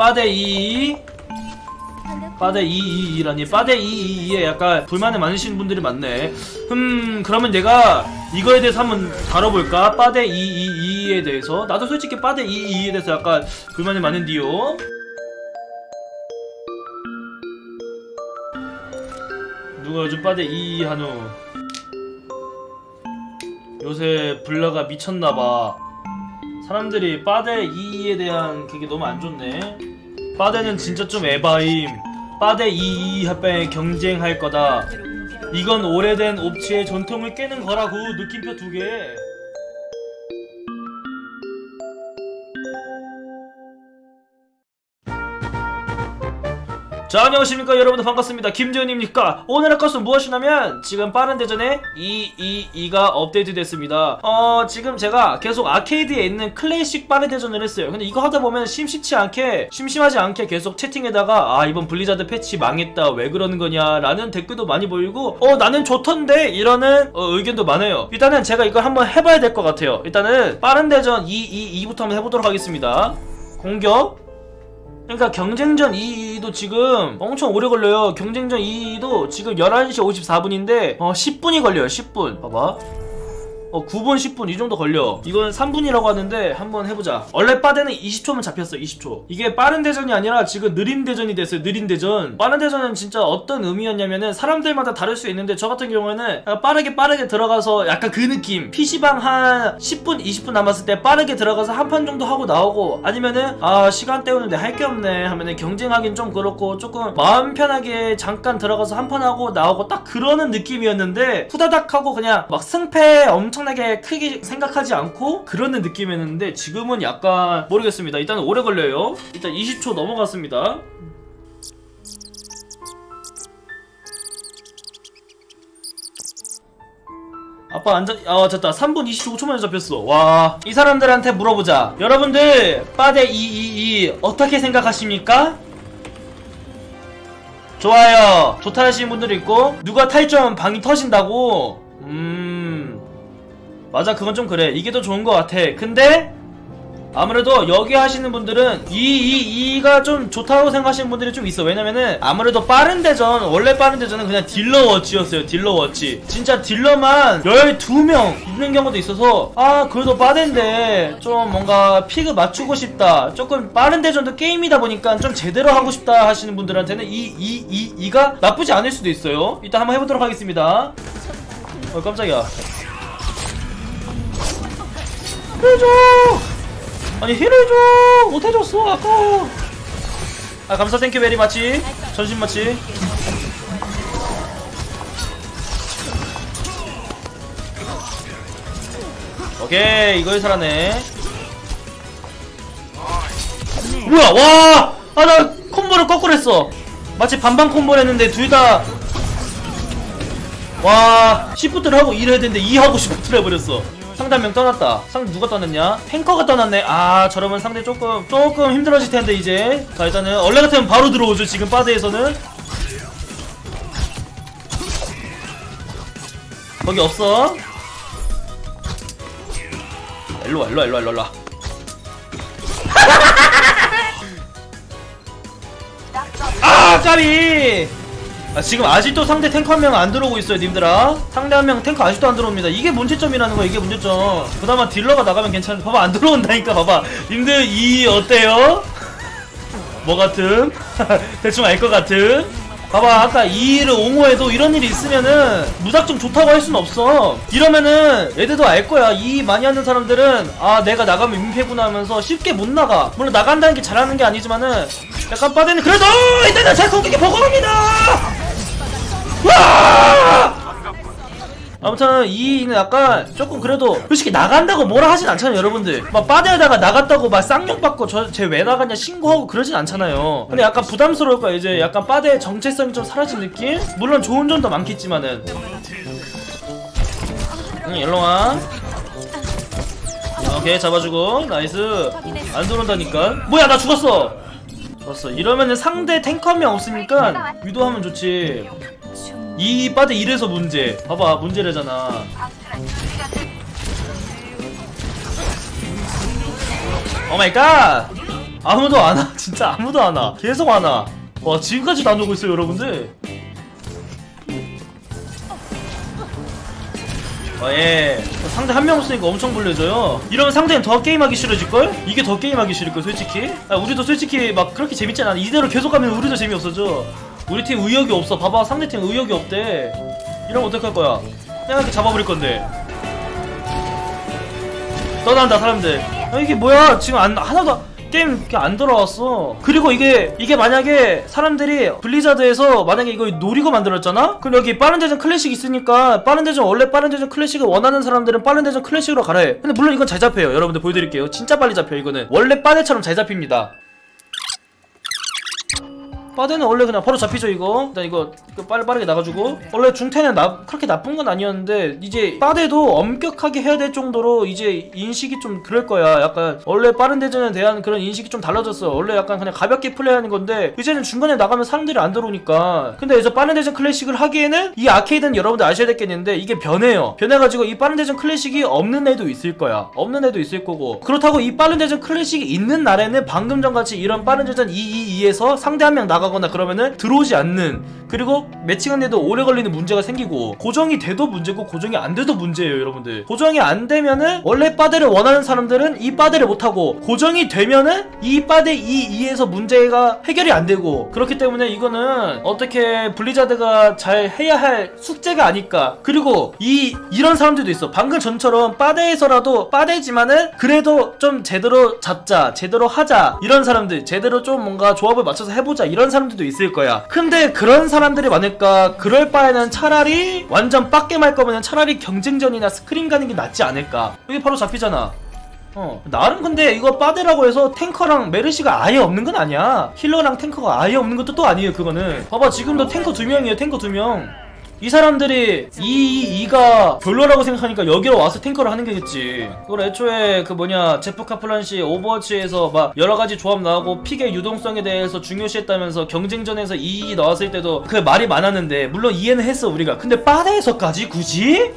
빠데 2 빠데 222라니. 빠데 222에 약간 불만이 많으신 분들이 많네. 음 그러면 내가 이거에 대해서 한번 다뤄볼까? 빠데 222에 대해서? 나도 솔직히 빠데 222에 대해서 약간 불만이 많은디요. 누가 요즘 빠데 222 한우 요새 블러가 미쳤나봐. 사람들이 빠데 2에 대한 그게 너무 안 좋네. 빠데는 진짜 좀 에바임. 빠데 2 합방에 경쟁할 거다. 이건 오래된 옵치의 전통을 깨는 거라고 느낌표 두 개. 자 안녕하십니까 여러분들 반갑습니다. 김재현입니까? 오늘의 것은 무엇이냐면 지금 빠른 대전에 222가 업데이트 됐습니다. 어 지금 제가 계속 아케이드에 있는 클래식 빠른 대전을 했어요. 근데 이거 하다 보면 심심치 않게 심심하지 않게 계속 채팅에다가 아 이번 블리자드 패치 망했다. 왜 그러는 거냐? 라는 댓글도 많이 보이고 어 나는 좋던데? 이러는 어, 의견도 많아요. 일단은 제가 이걸 한번 해봐야 될 것 같아요. 일단은 빠른 대전 222부터 한번 해보도록 하겠습니다. 공격 그러니까 경쟁전 2도 지금 엄청 오래 걸려요. 경쟁전 2도 지금 11시 54분인데 어 10분이 걸려요. 10분. 봐봐. 어 9분 10분 이 정도 걸려. 이건 3분이라고 하는데 한번 해보자. 원래 빠데는 20초면 잡혔어 20초. 이게 빠른 대전이 아니라 지금 느린 대전이 됐어요 느린 대전. 빠른 대전은 진짜 어떤 의미였냐면은 사람들마다 다를 수 있는데 저 같은 경우에는 빠르게 빠르게 들어가서 약간 그 느낌. PC방 한 10분 20분 남았을 때 빠르게 들어가서 한 판 정도 하고 나오고 아니면은 아 시간 때우는데 할 게 없네 하면은 경쟁하긴 좀 그렇고 조금 마음 편하게 잠깐 들어가서 한 판 하고 나오고 딱 그러는 느낌이었는데 후다닥 하고 그냥 막 승패 엄청 엄청나게 크게 생각하지 않고 그러는 느낌이었는데 지금은 약간 모르겠습니다. 일단 오래 걸려요. 일단 20초 넘어갔습니다. 아빠 앉아 아 됐다 3분 25초 만에 잡혔어 와 이 사람들한테 물어보자 여러분들 빠데 222 어떻게 생각하십니까? 좋아요 좋다 하시는 분들이 있고 누가 탈점 방이 터진다고 음 맞아 그건 좀 그래. 이게 더 좋은 것 같아. 근데 아무래도 여기 하시는 분들은 이, 이, 2가 좀 좋다고 생각하시는 분들이 좀 있어. 왜냐면은 아무래도 빠른 대전 원래 빠른 대전은 그냥 딜러 워치였어요 딜러 워치. 진짜 딜러만 12명 있는 경우도 있어서 아 그래도 빠른데 좀 뭔가 pick을 맞추고 싶다. 조금 빠른 대전도 게임이다 보니까 좀 제대로 하고 싶다 하시는 분들한테는 이, 이, 이, 2가 나쁘지 않을 수도 있어요. 일단 한번 해보도록 하겠습니다. 어 깜짝이야. heal 해줘! 아니 heal해줘! 못해줬어 아까! 아 감사 thank you very much 전신 마취. 오케이 이거에 살았네. 뭐야 와! 아 나 콤보를 거꾸로 했어. 마치 반반 콤보를 했는데 둘다 와 시프트를 하고 1을 해야 되는데 2하고 시프트를 해버렸어 상대 한 명 떠났다. 상대 누가 떠났냐? 탱커가 떠났네. 아 저러면 상대 조금 조금 힘들어질 텐데 이제. 자 일단은 원래 같으면 바로 들어오죠 지금 바드에서는. 거기 없어. 일로와 일로와 일로와 일로와. 아 까비 아, 지금 아직도 상대 탱커 한 명 안 들어오고 있어요 님들아. 상대 한 명 탱커 아직도 안 들어옵니다. 이게 문제점이라는 거야 이게 문제점. 그나마 딜러가 나가면 괜찮은데 봐봐 안 들어온다니까 봐봐. 님들 이 어때요? 뭐 같음? 대충 알 것 같음? 봐봐 아까 이 일을 옹호해도 이런 일이 있으면은 무작정 좋다고 할 수는 없어. 이러면은 애들도 알 거야. 이 많이 하는 사람들은 아 내가 나가면 민폐구나 하면서 쉽게 못 나가. 물론 나간다는 게 잘하는 게 아니지만은 약간 빠데는 그래도! 일단은 제 공격이 보고옵니다 아무튼 이는 약간 조금 그래도 솔직히 나간다고 뭐라 하진 않잖아요 여러분들. 막 빠데에다가 나갔다고 막 쌍욕 받고 저 쟤 왜 나갔냐 신고하고 그러진 않잖아요. 근데 약간 부담스러울 거야 이제. 약간 빠데의 정체성이 좀 사라진 느낌? 물론 좋은 점도 많겠지만은. 응 일로와. 오케이 잡아주고. nice. 안 들어온다니까. 뭐야 나 죽었어. 죽었어. 이러면은 상대 탱커 한 명 없으니까 위도하면 좋지 이 빠데 이래서 문제 봐봐 문제래잖아 oh my god 아무도 안 와. 진짜 아무도 안 와. 계속 안 와. 와, 지금까지도 안 오고 있어요, 여러분들. 아, 예. 상대 한 명 없으니까 엄청 불리해져요. 이러면 상대는 더 게임하기 싫어질걸? 이게 더 게임하기 싫을걸, 솔직히? 아, 우리도 솔직히 막 그렇게 재밌지 않아. 이대로 계속 가면 우리도 재미없어져. 우리 팀 의욕이 없어. 봐봐, 상대 팀 의욕이 없대. 이러면 어떡할 거야? 내가 이렇게 잡아버릴 건데. 떠난다, 사람들. 아, 이게 뭐야? 지금 안, 하나도, 게임 이렇게 안 들어왔어. 그리고 이게 이게 만약에 사람들이 블리자드에서 만약에 이거 노리고 만들었잖아? 그럼 여기 빠른 대전 클래식 있으니까 빠른 대전 원래 빠른 대전 클래식을 원하는 사람들은 빠른 대전 클래식으로 가라 해. 근데 물론 이건 잘 잡혀요. 여러분들 보여드릴게요. 진짜 빨리 잡혀 이거는 원래 빠데처럼 잘 잡힙니다. 빠데는 원래 그냥 바로 잡히죠 이거. 일단 이거, 이거 빨리 빠르게 나가주고. 원래 중태는 나, 그렇게 나쁜 건 아니었는데 이제 빠데도 엄격하게 해야 될 정도로 이제 인식이 좀 그럴 거야. 약간 원래 빠른 대전에 대한 그런 인식이 좀 달라졌어. 원래 약간 그냥 가볍게 플레이하는 건데 이제는 중간에 나가면 사람들이 안 들어오니까. 근데 이제 빠른 대전 클래식을 하기에는 이 아케이드는 여러분들 아셔야 될겠는데 이게 변해요. 변해가지고 이 빠른 대전 클래식이 없는 애도 있을 거야. 없는 애도 있을 거고. 그렇다고 이 빠른 대전 클래식이 있는 날에는 방금 전같이 이런 빠른 대전 222에서 상대 한 명 나가 거나 그러면은 들어오지 않는 그리고 매칭하는데도 오래 걸리는 문제가 생기고 고정이 돼도 문제고 고정이 안 돼도 문제예요 여러분들. 고정이 안 되면은 원래 빠데를 원하는 사람들은 이 빠데를 못하고 고정이 되면은 이 빠데 이 2에서 문제가 해결이 안 되고 그렇기 때문에 이거는 어떻게 블리자드가 잘 해야 할 숙제가 아닐까. 그리고 이 이런 사람들도 있어. 방금 전처럼 빠데에서라도 빠데지만은 그래도 좀 제대로 잡자 제대로 하자 이런 사람들 제대로 좀 뭔가 조합을 맞춰서 해보자 이런 사람들도 있을 거야. 근데 그런 사람들이 많을까? 그럴 바에는 차라리 완전 빡겜 할 거면 차라리 경쟁전이나 스크림 가는 게 낫지 않을까? 이게 바로 잡히잖아. 어. 나름 근데 이거 빠데라고 해서 탱커랑 메르시가 아예 없는 건 아니야. healer랑 탱커가 아예 없는 것도 또 아니에요 그거는. 봐봐 지금도 탱커 두 명이에요 탱커 두명 이 사람들이 이, 이가 별로라고 생각하니까 여기로 와서 탱커를 하는 게겠지. 그걸 애초에 그 뭐냐, 제프 카플란 씨 오버워치에서 막 여러 가지 조합 나오고 pick의 유동성에 대해서 중요시했다면서 경쟁전에서 이 나왔을 때도 그 말이 많았는데, 물론 이해는 했어, 우리가. 근데 빠데에서까지 굳이?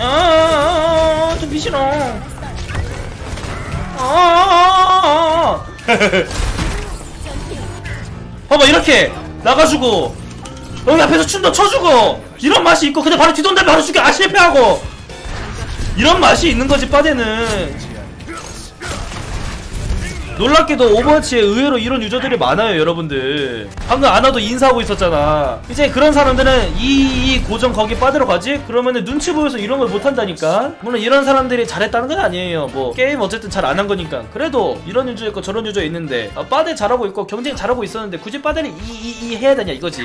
아, 아, 아, 좀 미싫어. 아, 아, 아, 아. 봐봐, 이렇게 나가주고 여기 앞에서 춤도 춰주고 이런 맛이 있고 근데 바로 뒤돈다 바로 죽게 아 실패하고. 이런 맛이 있는 거지 빠데는 놀랍게도 오버워치에 의외로 이런 유저들이 많아요 여러분들. 방금 아나도 인사하고 있었잖아. 이제 그런 사람들은 이, 이 고정 거기 빠들어 가지? 그러면은 눈치 보여서 이런 걸 못한다니까? 물론 이런 사람들이 잘했다는 건 아니에요. 뭐 게임 어쨌든 잘 안 한 거니까. 그래도 이런 유저 있고 저런 유저 있는데 아, 빠데 잘하고 있고 경쟁 잘하고 있었는데 굳이 빠데를 이, 이, 이 해야 되냐 이거지.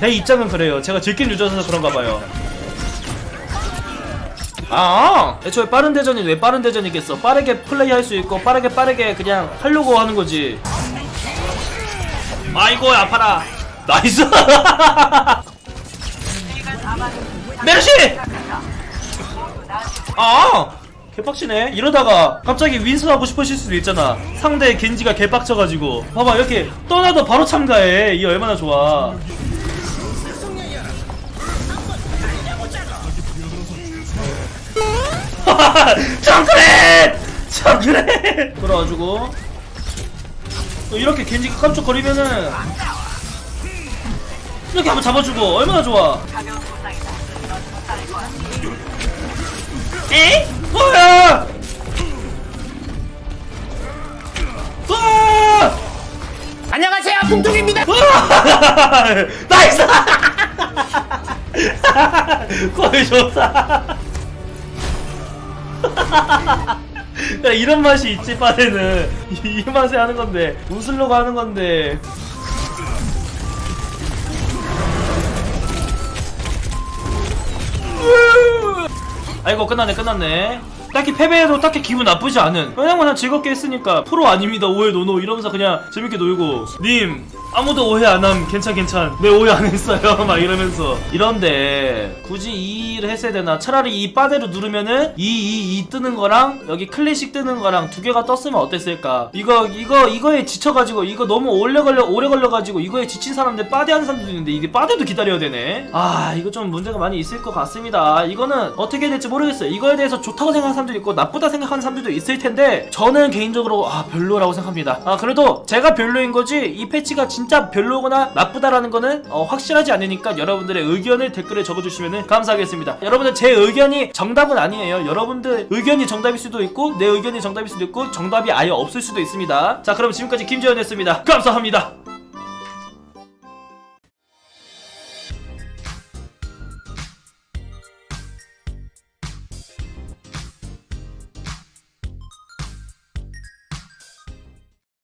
내 입장은 그래요. 제가 즐겜 유저라서 그런가 봐요 아 애초에 빠른 대전이 왜 빠른 대전이겠어? 빠르게 플레이할 수 있고 빠르게 빠르게 그냥 하려고 하는 거지. 아이고 아파라. nice. 메르시! 아 개빡치네. 이러다가 갑자기 윈스 하고 싶으실 수도 있잖아. 상대 겐지가 개빡쳐가지고. 봐봐 이렇게 떠나도 바로 참가해. 이 얼마나 좋아 정크렛! 정크렛! 그래가지고 또 이렇게 겐지가 깜짝거리면은 이렇게 한번 잡아주고 얼마나 좋아 에? 뭐야? 와! 안녕하세요 붕둥입니다 nice! 거의 좋다 야 이런 맛이 있지 빠데는. 이, 이 맛에 하는 건데. 웃으려고 하는 건데. 아이고 끝났네 끝났네 딱히 패배해도 딱히 기분 나쁘지 않은. 그냥 그냥 즐겁게 했으니까 프로 아닙니다. 오해 노노 이러면서 그냥 재밌게 놀고. 님 아무도 오해 안 함. 괜찮 괜찮. 내 오해 안 했어요. 막 이러면서. 이런데 굳이 이 일을 했어야 되나? 차라리 이 빠데로 누르면은 이 이 이 뜨는 거랑 여기 클래식 뜨는 거랑 두 개가 떴으면 어땠을까? 이거 이거 이거에 지쳐가지고 이거 너무 오래 걸려 오래 걸려가지고 이거에 지친 사람들 빠데 하는 사람들도 있는데 이게 빠데도 기다려야 되네? 아 이거 좀 문제가 많이 있을 것 같습니다. 이거는 어떻게 될지 모르겠어요. 이거에 대해서 좋다고 생각하는 사람도 있고 나쁘다 생각하는 사람들도 있을 텐데 저는 개인적으로 아 별로라고 생각합니다. 아 그래도 제가 별로인 거지 이 패치가 진짜 별로거나 나쁘다라는 거는 어, 확실하지 않으니까 여러분들의 의견을 댓글에 적어주시면 감사하겠습니다. 여러분들 제 의견이 정답은 아니에요. 여러분들 의견이 정답일 수도 있고 내 의견이 정답일 수도 있고 정답이 아예 없을 수도 있습니다. 자 그럼 지금까지 김재현이었습니다. 감사합니다.